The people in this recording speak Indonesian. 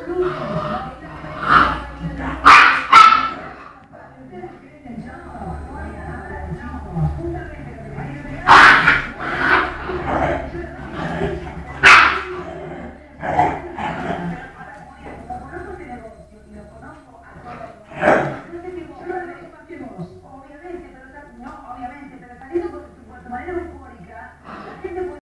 Good job.